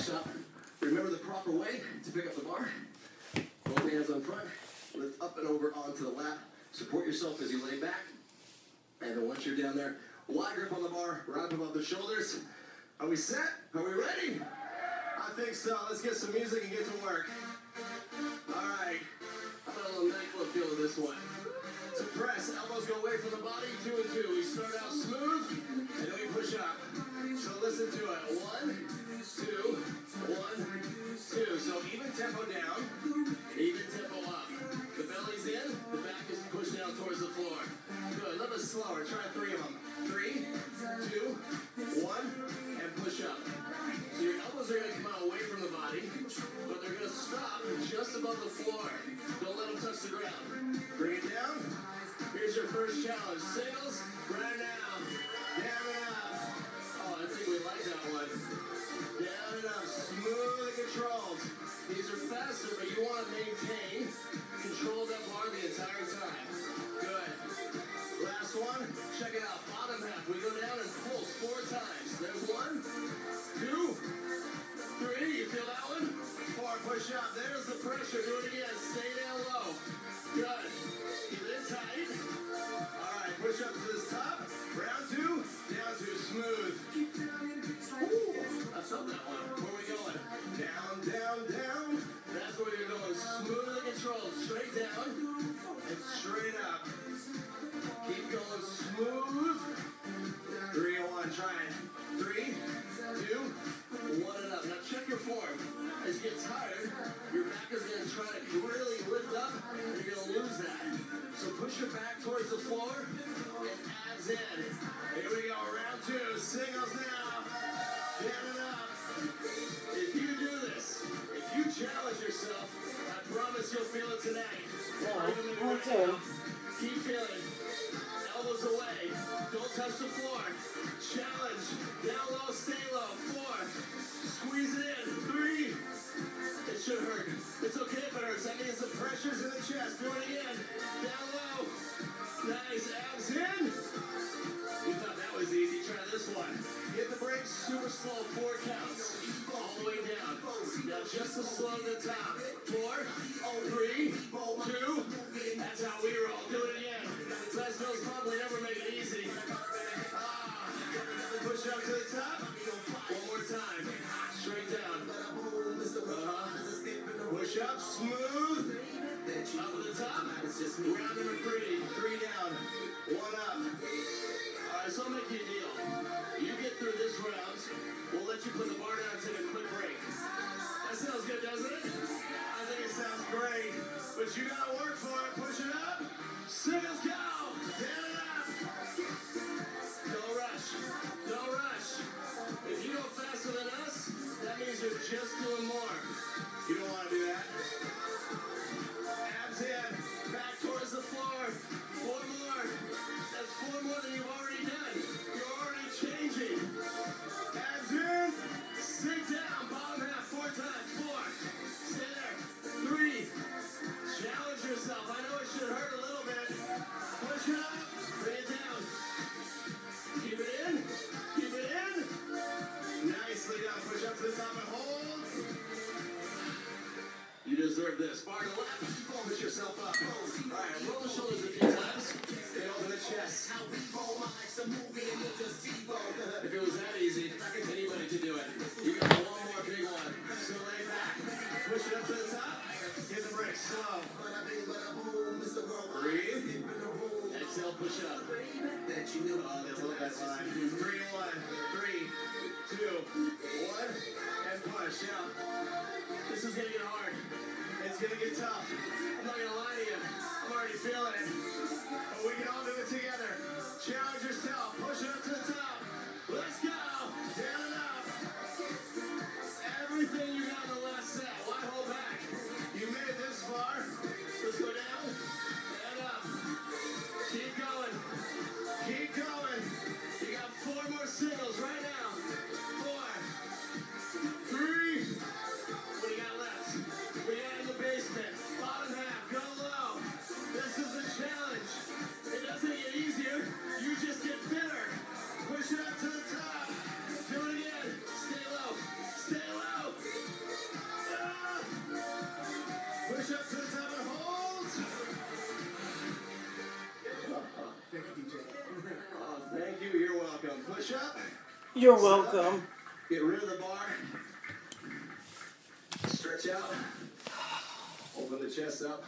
Next up, uh, remember the proper way to pick up the bar. Both hands on front, lift up and over onto the lap. Support yourself as you lay back. And then once you're down there, wide grip on the bar, wrap above the shoulders. Are we set? Are we ready? I think so. Let's get some music and get to work. All right. About a little nightclub feel of this one? To press, elbows go away from the body, two and two. We start out smooth, Try three of them. Three, two, one, and push up. So your elbows are going to come out away from the body, but they're going to stop just above the floor. Don't let them touch the ground. Bring it down. Here's your first challenge. Singles, right now. Straight up. Keep going smooth. Three one. Try it. Three, two, one and up. Now check your form. As you get tired, your back is going to try to really lift up, and you're going to lose that. So push your back towards the floor and abs in. Here we go. Round two. Singles now. Down and up. If you do this, if you challenge yourself, I promise you'll feel it tonight. Yeah, Even me As slow the top. Four, three, two. That's how we roll. Do it again. Best knows probably never make it easy. Ah. Push up to the top. One more time. Straight down. Uh-huh. Push up. Smooth. Up to the top. Round number three. Three down. One up. All right, so I'll make you a deal. You get through this round, we'll let you put the bar down and that's fine. Three, one. Three, two, one. And push. Yeah. This is gonna get hard. It's gonna get tough. I'm not gonna welcome. Push up. You're welcome. Get rid of the bar. Stretch out. Open the chest up.